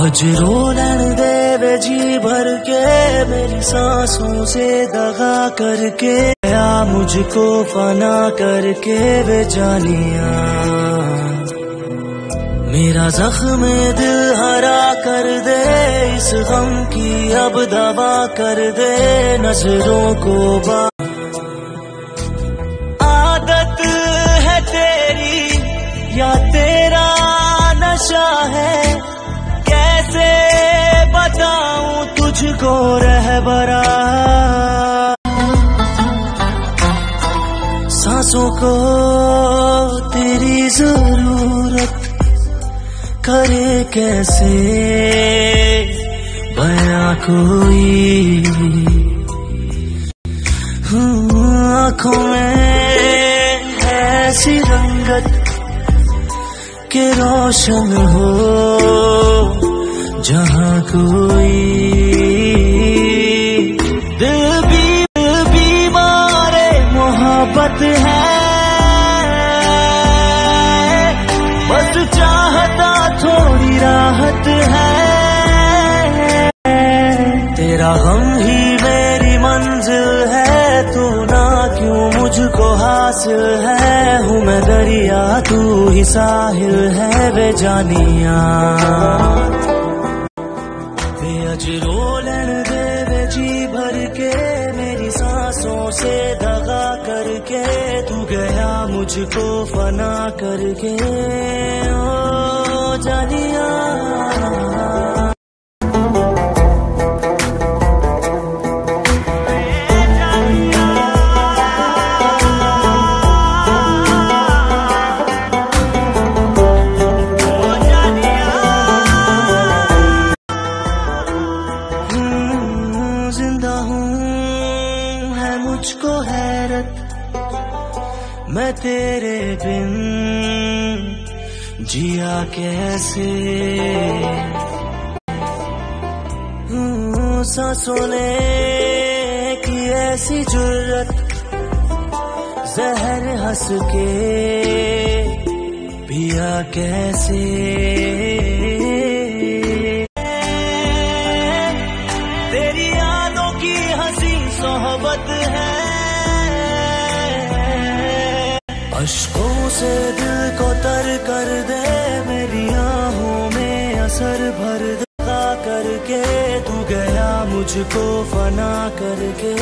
آج رو لین دے وے جی بھر کے میری سانسوں سے دغا کر کے یا مجھ کو فنا کر کے وے جانیا میرا زخم دل ہرا کر دے، اس غم کی اب دبا کر دے، نظروں کو با کو رہ برا۔ سانسوں کو تیری ضرورت کرے کیسے؟ بیاں کوئی۔ آنکھوں میں ایسی رنگت کہ روشن ہو، جہاں کوئی چاہتا تھوڑی راحت ہے۔ تیرا غم ہی میری منزل ہے، تو نہ کیوں مجھ کو حاصل ہے؟ ہوں میں دریا، تو ہی ساحل ہے بے جانیاں۔ بے لین دے جی بھر کے، میری سانسوں سے دغا کر کے گیا مجھ کو فنا کر کے۔ او جانیاں میں تیرے بن جیا کیسے؟ سانسوں نے کی ایسی جرت، زہر ہنس کے، پیا کیسے؟ اشکوں سے دل کو تر کر دے، میری آہوں میں اثر بھر دے۔ کر کے تو گیا مجھ کو فنا کر کے۔